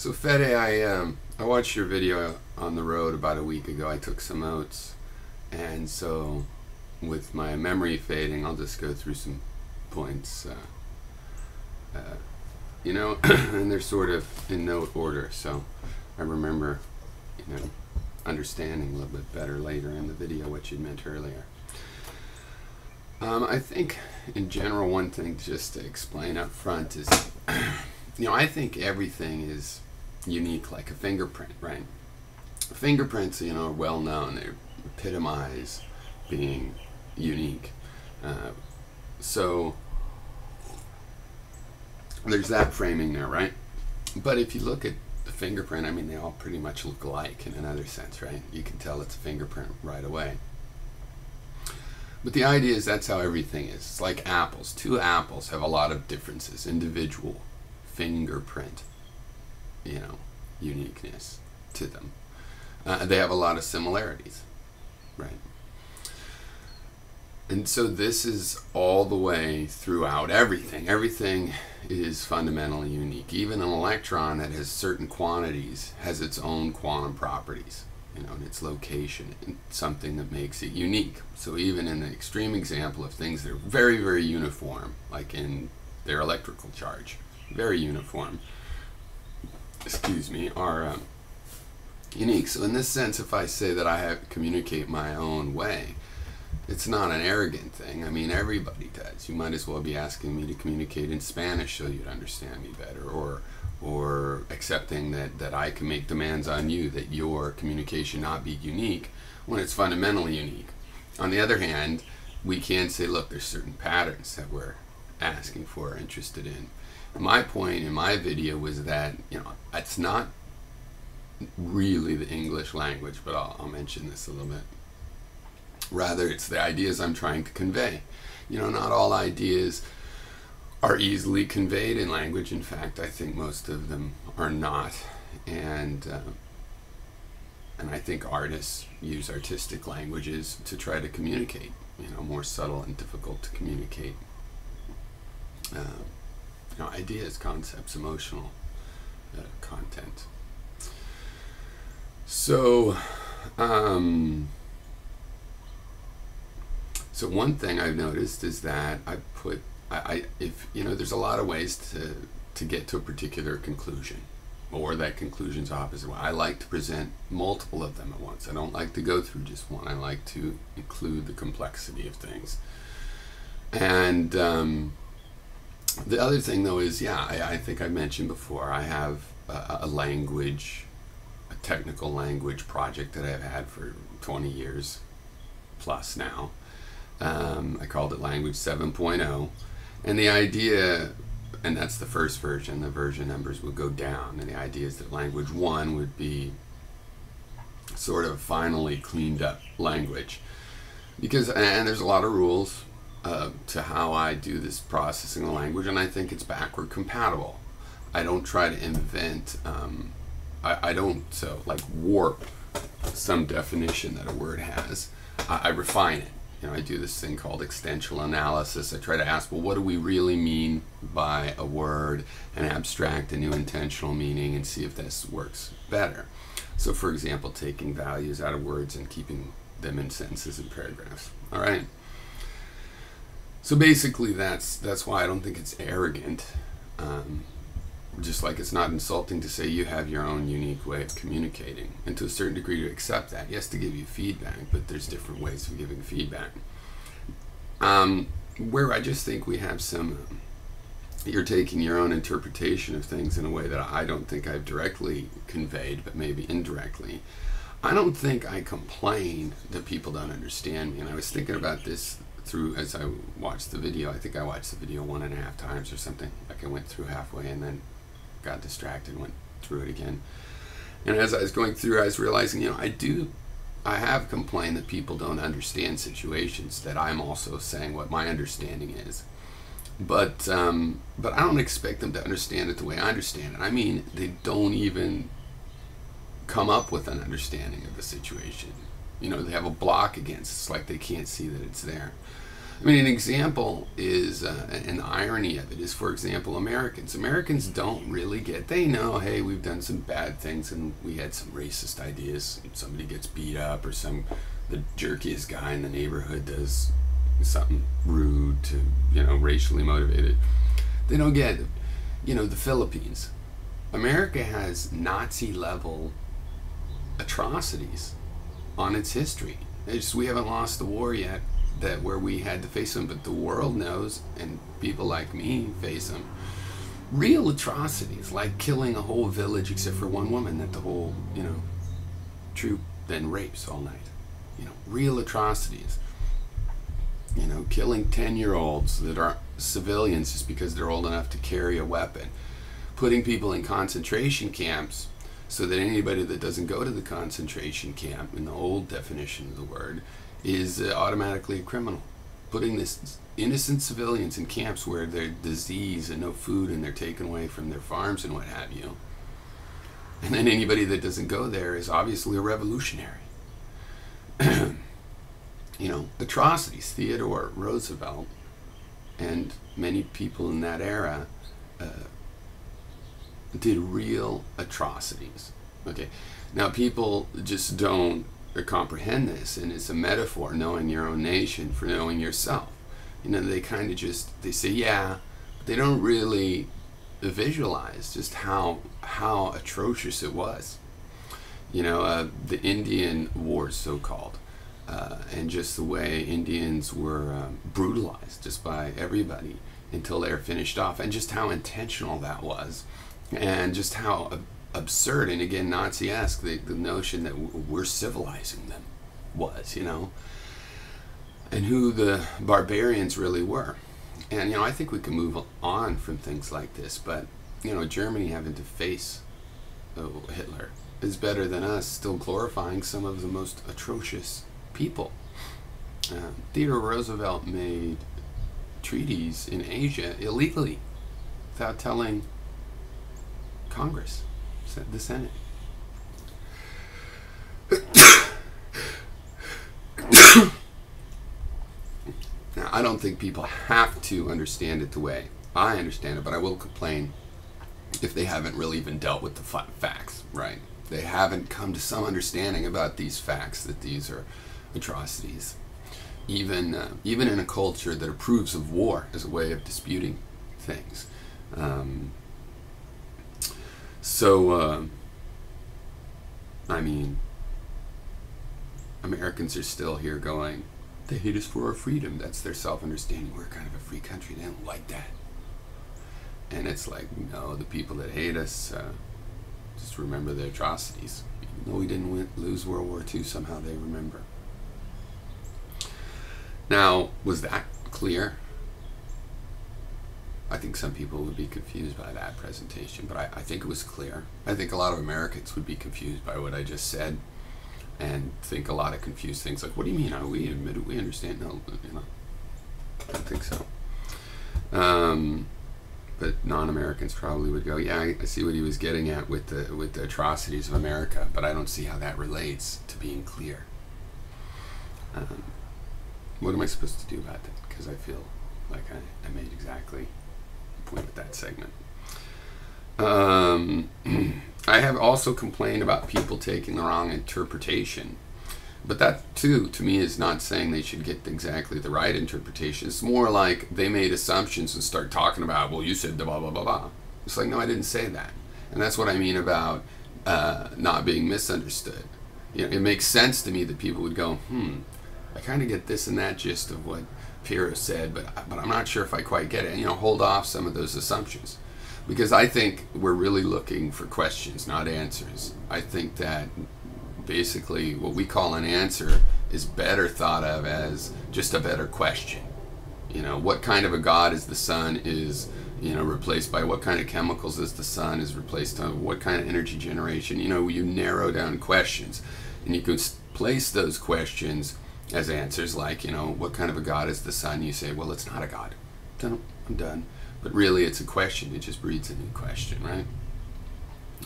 So Fede, I um, I watched your video on the road about a week ago. I took some notes, and so with my memory fading, I'll just go through some points. Uh, uh, you know, and they're sort of in note order, so I remember, you know, understanding a little bit better later in the video what you meant earlier. Um, I think, in general, one thing just to explain up front is, you know, I think everything is unique like a fingerprint, right? Fingerprints, you know, are well known. They epitomize being unique. Uh, so there's that framing there, right? But if you look at the fingerprint, I mean, they all pretty much look alike in another sense, right? You can tell it's a fingerprint right away. But the idea is that's how everything is. It's like apples. Two apples have a lot of differences, individual fingerprint, you know, uniqueness to them. Uh, they have a lot of similarities, right? And so this is all the way throughout everything. Everything is fundamentally unique. Even an electron that has certain quantities has its own quantum properties, you know, and its location, and something that makes it unique. So even in the extreme example of things that are very, very uniform, like in their electrical charge, very uniform, excuse me, are um, unique. So in this sense, if I say that I have communicate my own way, it's not an arrogant thing. I mean, everybody does. You might as well be asking me to communicate in Spanish so you'd understand me better, or or accepting that, that I can make demands on you that your communication not be unique when it's fundamentally unique. On the other hand, we can say, look, there's certain patterns that we're asking for, interested in. My point in my video was that, you know, it's not really the English language, but I'll, I'll mention this a little bit. Rather, it's the ideas I'm trying to convey. You know, not all ideas are easily conveyed in language. In fact, I think most of them are not. And uh, and I think artists use artistic languages to try to communicate. You know, more subtle and difficult to communicate. Uh, know, ideas, concepts, emotional uh, content. So. Um, so one thing I've noticed is that I put I, I, if you know there's a lot of ways to to get to a particular conclusion or that conclusion's opposite. I like to present multiple of them at once. I don't like to go through just one. I like to include the complexity of things. And um, the other thing though is yeah, I, I think I mentioned before I have a, a language, a technical language project that I've had for 20 years plus now um, I called it Language 7.0. And the idea, and that's the first version, the version numbers would go down. And the idea is that Language 1 would be sort of finally cleaned up language. Because, and there's a lot of rules uh, to how I do this processing of language, and I think it's backward compatible. I don't try to invent, um, I, I, don't so like warp some definition that a word has. I, I refine it you know, I do this thing called extensional analysis. I try to ask, well, what do we really mean by a word and abstract a new intentional meaning and see if this works better. So, for example, taking values out of words and keeping them in sentences and paragraphs. All right. So basically, that's that's why I don't think it's arrogant. Um, just like it's not insulting to say you have your own unique way of communicating and to a certain degree to accept that yes to give you feedback but there's different ways of giving feedback um, where i just think we have some you're taking your own interpretation of things in a way that i don't think i've directly conveyed but maybe indirectly i don't think i complain that people don't understand me and i was thinking about this through as i watched the video i think i watched the video one and a half times or something like i went through halfway and then got distracted, went through it again. And as I was going through, I was realizing, you know, I do, I have complained that people don't understand situations, that I'm also saying what my understanding is. But, um, but I don't expect them to understand it the way I understand it. I mean, they don't even come up with an understanding of the situation. You know, they have a block against. It's like they can't see that it's there. I mean, an example is, uh, an irony of it is, for example, Americans. Americans don't really get, they know, hey, we've done some bad things and we had some racist ideas. Somebody gets beat up or some, the jerkiest guy in the neighborhood does something rude to, you know, racially motivated. They don't get, you know, the Philippines. America has Nazi level atrocities on its history. It's, we haven't lost the war yet that where we had to face them, but the world knows, and people like me face them. Real atrocities, like killing a whole village except for one woman that the whole, you know, troop then rapes all night. You know, real atrocities. You know, killing 10 year olds that are civilians just because they're old enough to carry a weapon. Putting people in concentration camps so that anybody that doesn't go to the concentration camp, in the old definition of the word, is uh, automatically a criminal. Putting this innocent civilians in camps where they're diseased and no food and they're taken away from their farms and what have you. And then anybody that doesn't go there is obviously a revolutionary. you know, atrocities. Theodore Roosevelt and many people in that era uh, did real atrocities. Okay, now people just don't comprehend this, and it's a metaphor, knowing your own nation for knowing yourself. You know, they kind of just they say yeah, but they don't really visualize just how how atrocious it was. You know, uh, the Indian Wars, so called. Uh, and just the way Indians were um, brutalized just by everybody until they're finished off, and just how intentional that was and just how absurd and again Nazi-esque the, the notion that we're civilizing them was, you know, and who the barbarians really were. And you know, I think we can move on from things like this, but you know, Germany having to face oh, Hitler is better than us still glorifying some of the most atrocious people. Uh, Theodore Roosevelt made treaties in Asia illegally without telling Congress, the Senate. now, I don't think people have to understand it the way I understand it, but I will complain if they haven't really even dealt with the facts, right? They haven't come to some understanding about these facts that these are atrocities. Even uh, even in a culture that approves of war as a way of disputing things. Um, so, uh, I mean, Americans are still here going, they hate us for our freedom. That's their self understanding. We're kind of a free country. They don't like that. And it's like, no, the people that hate us uh, just remember the atrocities. Even though we didn't win, lose World War II, somehow they remember. Now, was that clear? I think some people would be confused by that presentation, but I, I, think it was clear. I think a lot of Americans would be confused by what I just said and think a lot of confused things like, what do you mean? Are we? We understand? No, you know, I don't think so. Um, but non-Americans probably would go, yeah, I, I, see what he was getting at with the with the atrocities of America, but I don't see how that relates to being clear. Um, what am I supposed to do about that? Because I feel like I, I made exactly point with that segment. Um, I have also complained about people taking the wrong interpretation. But that, too, to me, is not saying they should get exactly the right interpretation. It's more like they made assumptions and start talking about, well, you said the blah, blah, blah, blah. It's like, no, I didn't say that. And that's what I mean about uh, not being misunderstood. You know, it makes sense to me that people would go, hmm, I kind of get this and that gist of what Pyrrho said, but but I'm not sure if I quite get it. You know, hold off some of those assumptions, because I think we're really looking for questions, not answers. I think that basically what we call an answer is better thought of as just a better question. You know, what kind of a God is the sun is you know replaced by what kind of chemicals is the sun is replaced on what kind of energy generation. You know, you narrow down questions, and you can place those questions as answers like, you know, what kind of a God is the sun? You say, well, it's not a God. Then I'm done. But really, it's a question. It just breeds a new question, right?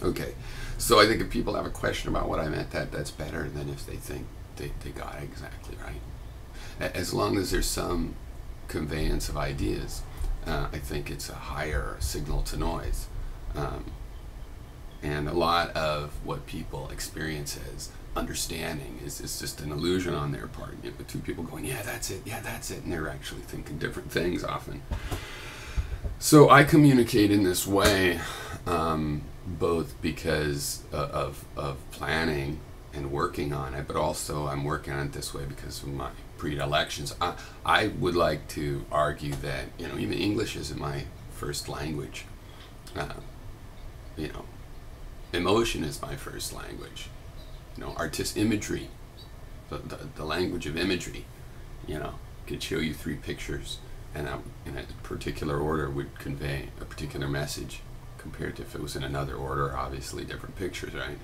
Okay. So I think if people have a question about what I meant, that that's better than if they think they, they got it exactly right. As long as there's some conveyance of ideas. Uh, I think it's a higher signal to noise. Um, and a lot of what people experience as understanding is, is just an illusion on their part. You know, two people going, yeah, that's it, yeah, that's it, and they're actually thinking different things often. So I communicate in this way, um, both because of, of planning and working on it, but also I'm working on it this way because of my predilections. I, I would like to argue that, you know, even English isn't my first language. Uh, you know, emotion is my first language. You know, artist imagery, the, the, the language of imagery, you know, could show you three pictures and in a particular order would convey a particular message compared to if it was in another order, obviously different pictures, right?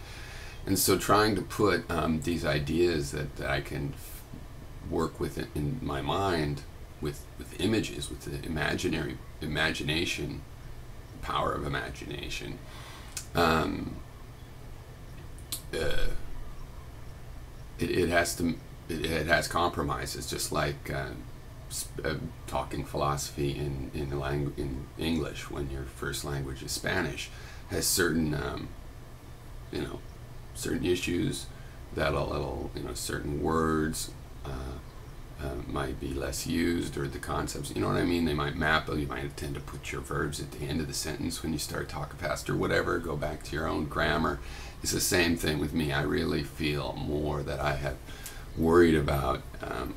And so trying to put um, these ideas that, that I can work with in, in my mind with, with images, with the imaginary imagination, power of imagination, um, uh, it, it has to it, it has compromises, just like uh, uh, talking philosophy in in, langu- in English when your first language is Spanish has certain um, you know certain issues that'll, that'll you know certain words uh, uh, might be less used or the concepts you know what I mean? They might map you might tend to put your verbs at the end of the sentence when you start talking fast or whatever go back to your own grammar. It's the same thing with me. I really feel more that I have worried about um,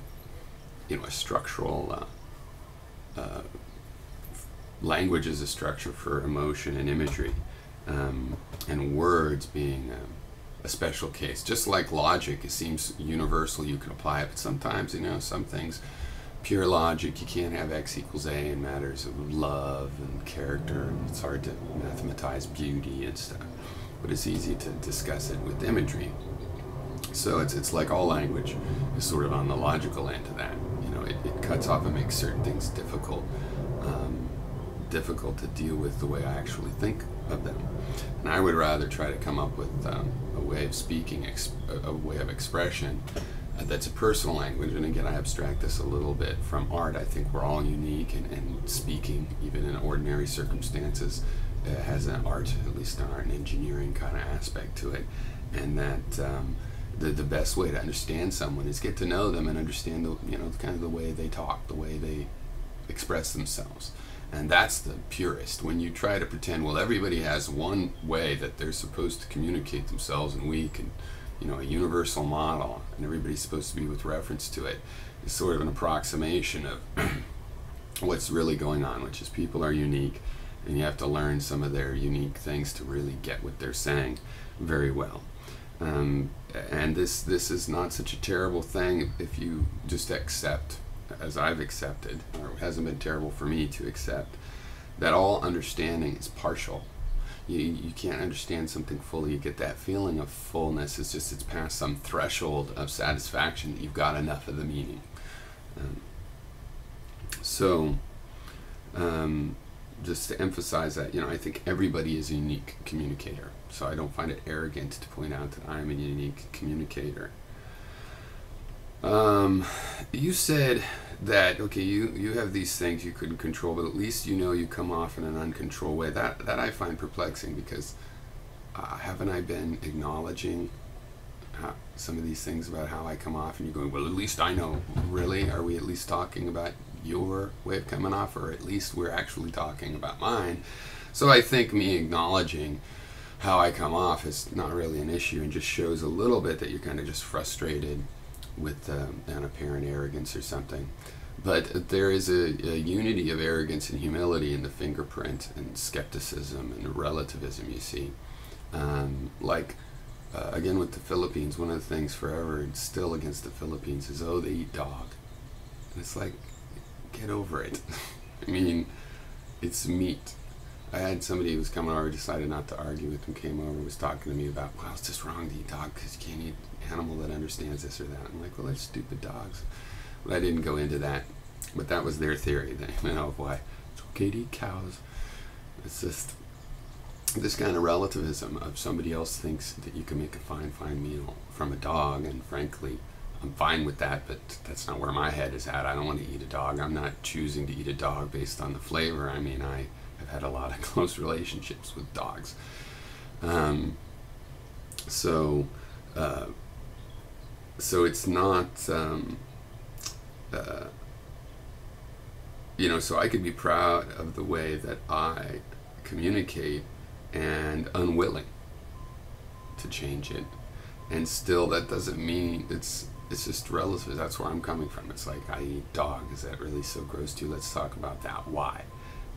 you know a structural uh, uh, language as a structure for emotion and imagery um, and words being um, a special case. Just like logic, it seems universal, you can apply it, but sometimes, you know, some things, pure logic, you can't have x equals a in matters of love and character, and it's hard to mathematize beauty and stuff. But it's easy to discuss it with imagery. So it's, it's like all language is sort of on the logical end of that. You know, it, it cuts off and makes certain things difficult. Um, difficult to deal with the way I actually think of them. And I would rather try to come up with um, a way of speaking, a way of expression uh, that's a personal language. And again, I abstract this a little bit from art. I think we're all unique, and, and speaking, even in ordinary circumstances, uh, has an art, at least an art and engineering kind of aspect to it. And that um, the, the best way to understand someone is get to know them and understand the, you know, kind of the way they talk, the way they express themselves. And that's the purest. When you try to pretend, well, everybody has one way that they're supposed to communicate themselves, and we can, you know, a universal model, and everybody's supposed to be with reference to it, is sort of an approximation of what's really going on, which is people are unique, and you have to learn some of their unique things to really get what they're saying very well. Um, and this this is not such a terrible thing if you just accept as I've accepted, or it hasn't been terrible for me to accept, that all understanding is partial. You, you can't understand something fully. You get that feeling of fullness. It's just it's past some threshold of satisfaction that you've got enough of the meaning. Um, so, um, just to emphasize that, you know, I think everybody is a unique communicator. So I don't find it arrogant to point out that I'm a unique communicator. Um, you said that okay, you you have these things you couldn't control, but at least you know you come off in an uncontrolled way. That that I find perplexing because uh, haven't I been acknowledging how, some of these things about how I come off, and you're going, well, at least I know. Really, are we at least talking about your way of coming off, or at least we're actually talking about mine? So I think me acknowledging how I come off is not really an issue, and just shows a little bit that you're kind of just frustrated with um, an apparent arrogance or something. But there is a, a, unity of arrogance and humility in the fingerprint and skepticism and relativism you see. Um, like, uh, again, with the Philippines, one of the things forever and still against the Philippines is, oh, they eat dog. And it's like, get over it. I mean, it's meat. I had somebody who was coming over, decided not to argue with him, came over, was talking to me about, well, it's just wrong to eat dog because you can't eat animal that understands this or that. I'm like, well, they're stupid dogs. But I didn't go into that. But that was their theory. They, you know, why it's okay to eat cows. It's just this kind of relativism of somebody else thinks that you can make a fine, fine meal from a dog, and frankly, I'm fine with that, but that's not where my head is at. I don't want to eat a dog. I'm not choosing to eat a dog based on the flavor. I mean, I have had a lot of close relationships with dogs. Um, so, uh, so it's not, um, uh, you know, so I could be proud of the way that I communicate and unwilling to change it. And still, that doesn't mean it's it's just relative. That's where I'm coming from. It's like I eat dog. Is that really so gross to you? Let's talk about that. Why?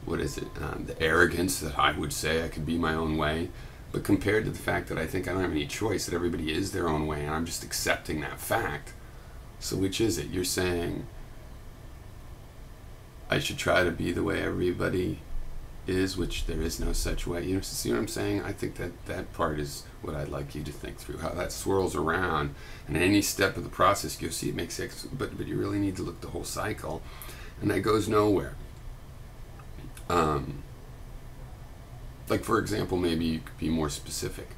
What is it? Um, the arrogance that I would say I could be my own way, but compared to the fact that I think I don't have any choice, that everybody is their own way, and I'm just accepting that fact. So which is it? You're saying I should try to be the way everybody is, which there is no such way. You know, see what I'm saying? I think that that part is what I'd like you to think through. How that swirls around, and any step of the process, you'll see it makes sense. But but you really need to look the whole cycle, and that goes nowhere. Um, like for example, maybe you could be more specific.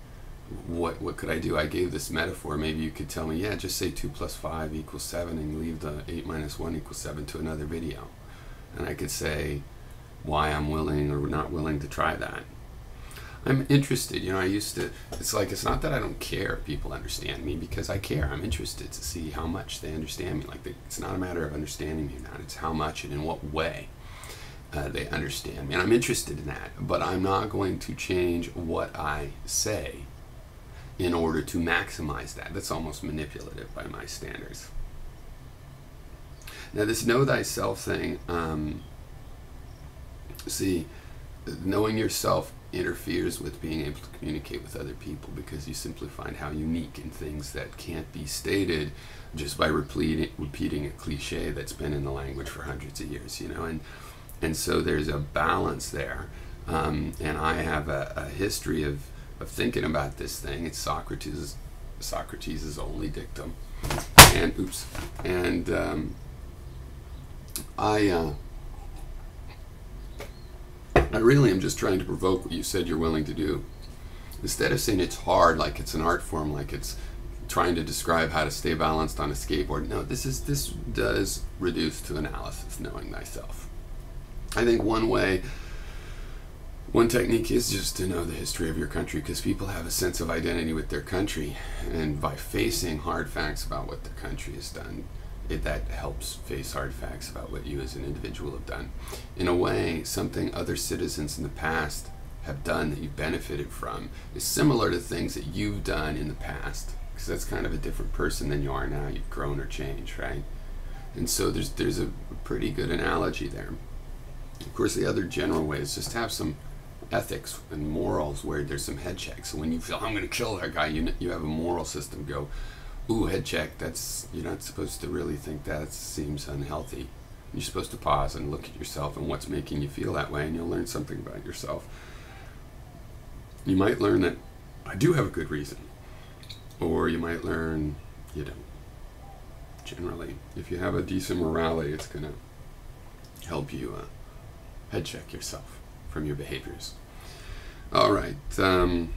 What what could I do? I gave this metaphor. Maybe you could tell me, yeah, just say two plus five equals seven, and leave the eight minus one equals seven to another video, and I could say why I'm willing or not willing to try that. I'm interested. You know, I used to. It's like it's not that I don't care if people understand me because I care. I'm interested to see how much they understand me. Like they, it's not a matter of understanding me or not. It's how much and in what way uh, they understand me. And I'm interested in that. But I'm not going to change what I say in order to maximize that. That's almost manipulative by my standards. Now, this know thyself thing. Um, see, knowing yourself interferes with being able to communicate with other people because you simply find how unique in things that can't be stated just by repeating, repeating a cliche that's been in the language for hundreds of years, you know, and and so there's a balance there, um, and I have a, a, history of, of thinking about this thing. It's Socrates Socrates' only dictum, and oops, and um, I. Uh, I really am just trying to provoke what you said you're willing to do. Instead of saying it's hard, like it's an art form, like it's trying to describe how to stay balanced on a skateboard. No, this is this does reduce to analysis, knowing thyself. I think one way, one technique is just to know the history of your country, because people have a sense of identity with their country, and by facing hard facts about what their country has done, it, that helps face hard facts about what you as an individual have done. In a way, something other citizens in the past have done that you benefited from is similar to things that you've done in the past. Because that's kind of a different person than you are now. You've grown or changed, right? And so there's there's a pretty good analogy there. Of course, the other general way is just have some ethics and morals where there's some head checks. When you feel I'm going to kill that guy, you you have a moral system. Go, ooh, head check, that's, you're not supposed to really think that seems unhealthy. You're supposed to pause and look at yourself and what's making you feel that way, and you'll learn something about yourself. You might learn that I do have a good reason, or you might learn you don't. Generally, if you have a decent morality, it's going to help you uh, head check yourself from your behaviors. All right. Um,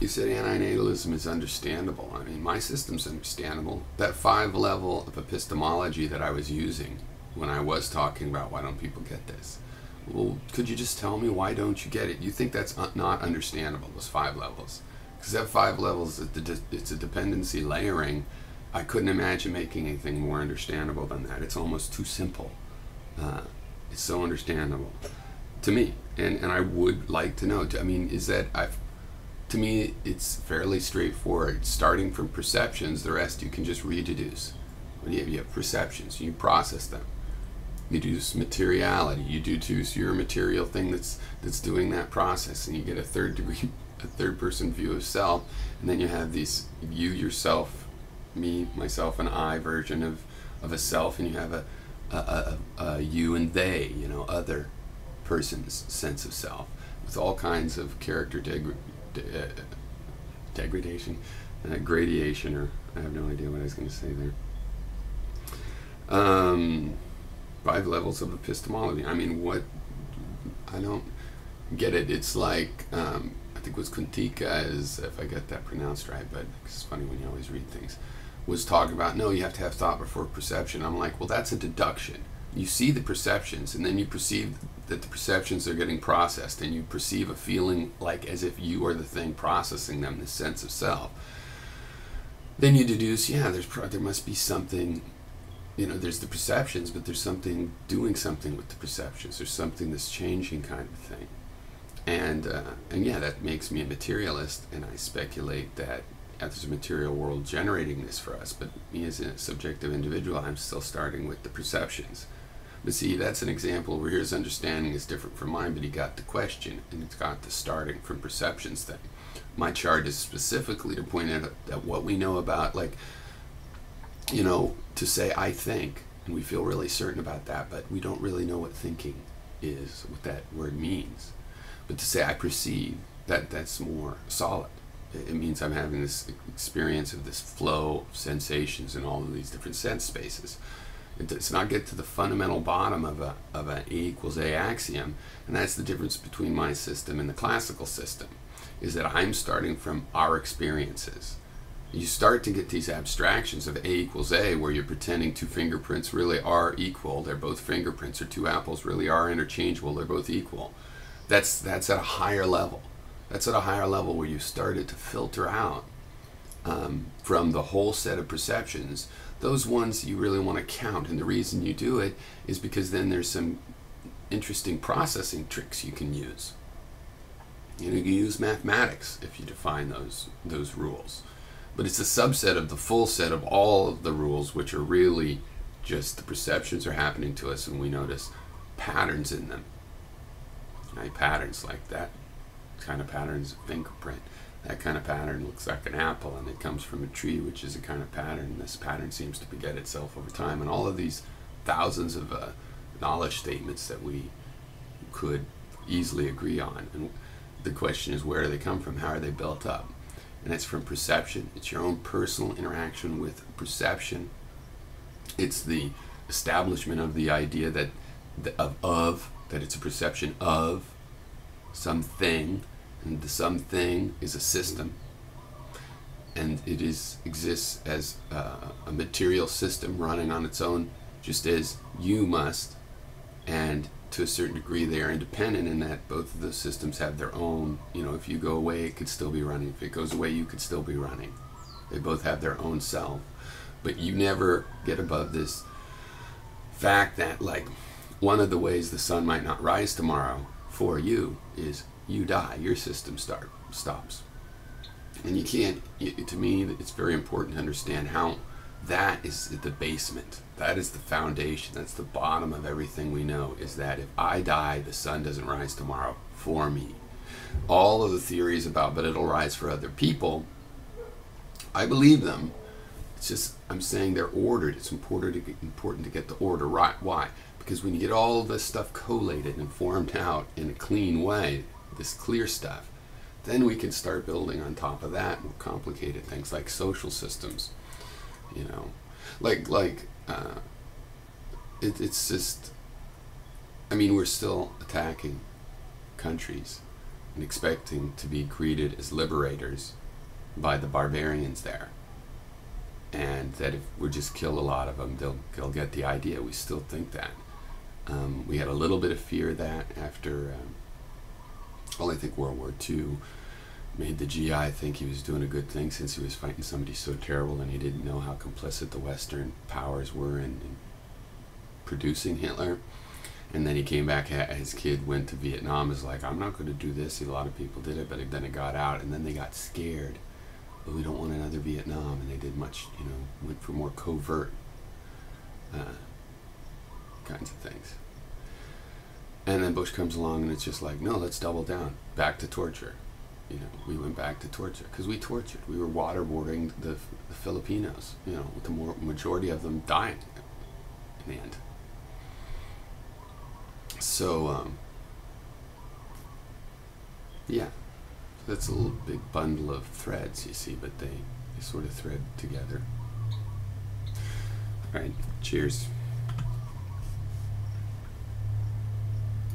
you said antinatalism is understandable. I mean, my system's understandable. That five level of epistemology that I was using when I was talking about why don't people get this? Well, could you just tell me why don't you get it? You think that's not understandable, those five levels. Because that five levels, it's a dependency layering. I couldn't imagine making anything more understandable than that. It's almost too simple. Uh, it's so understandable to me. And, and I would like to know. I mean, is that I've to me, it's fairly straightforward. Starting from perceptions, the rest you can just rededuce. When you have, you have perceptions, you process them. You deduce materiality. You deduce your material thing that's that's doing that process, and you get a third degree, a third person view of self. And then you have these you yourself, me, myself, and I version of of a self, and you have a a, a you and they, you know, other person's sense of self with all kinds of character deg- de- uh, degradation, uh, gradation, or I have no idea what I was going to say there. Um, five levels of epistemology. I mean, what? I don't get it. It's like um, I think it was Kuntika is if I get that pronounced right, but it's funny when you always read things. Was talking about no, you have to have thought before perception. I'm like, well, that's a deduction. You see the perceptions, and then you perceive that the perceptions are getting processed, and you perceive a feeling like as if you are the thing processing them, this sense of self. Then you deduce, yeah, there's there must be something you know, there's the perceptions, but there's something doing something with the perceptions. There's something that's changing, kind of thing. And uh, and yeah, that makes me a materialist, and I speculate that there's a material world generating this for us. But me as a subjective individual, I'm still starting with the perceptions. But see, that's an example where his understanding is different from mine, but he got the question and it's got the starting from perceptions thing. My chart is specifically to point out that what we know about, like, you know, to say I think, and we feel really certain about that, but we don't really know what thinking is, what that word means. But to say I perceive, that that's more solid. It means I'm having this experience of this flow of sensations in all of these different sense spaces. It does not get to the fundamental bottom of a of an A equals A axiom, and that's the difference between my system and the classical system, is that I'm starting from our experiences you start to get these abstractions of A equals A, where you're pretending two fingerprints really are equal. They're both fingerprints, or two apples really are interchangeable. They're both equal. That's that's at a higher level. That's at a higher level where you started to filter out um, from the whole set of perceptions those ones you really want to count. And the reason you do it is because then there's some interesting processing tricks you can use. You know, you can use mathematics if you define those those rules but it's a subset of the full set of all of the rules, which are really just the perceptions are happening to us, and we notice patterns in them. Right? Patterns like that kind of patterns fingerprint. That kind of pattern looks like an apple, and it comes from a tree, which is a kind of pattern. This pattern seems to beget itself over time, and all of these thousands of uh, knowledge statements that we could easily agree on. And the question is, where do they come from? How are they built up? and it's from perception. It's your own personal interaction with perception. It's the establishment of the idea that of of that it's a perception of something, and the something is a system, and it is exists as uh, a material system running on its own, just as you must, and to a certain degree they are independent in that both of those systems have their own you know if you go away it could still be running. If it goes away you could still be running. They both have their own self. But you never get above this fact that like one of the ways the sun might not rise tomorrow for you is you die your system start stops and you can't to me it's very important to understand how that is the basement that is the foundation. That's the bottom of everything we know is that if I die, the sun doesn't rise tomorrow for me. All of the theories about, but it'll rise for other people, I believe them. It's just, I'm saying they're ordered. It's important to get, important to get the order right. Why? Because when you get all this stuff collated and formed out in a clean way, this clear stuff, then we can start building on top of that more complicated things like social systems. You know, like like uh, it, it's just, I mean, we're still attacking countries and expecting to be greeted as liberators by the barbarians there. And that if we just kill a lot of them, they'll, they'll get the idea. We still think that. Um, we had a little bit of fear that after, um, well, I think World War II made the GI think he was doing a good thing since he was fighting somebody so terrible and he didn't know how complicit the Western powers were in, in producing Hitler. And then he came back, his kid went to Vietnam, is like, I'm not going to do this. A lot of people did it, but then it got out, and then they got scared. But we don't want another Vietnam, and they did much, you know, went for more covert uh, kinds of things. And then Bush comes along, and it's just like, no, let's double down, back to torture you know, we went back to torture because we tortured. We were waterboarding the, the Filipinos, you know, with the more, majority of them dying in the end. So, um, yeah, that's a little big bundle of threads, you see, but they, they sort of thread together. All right, cheers.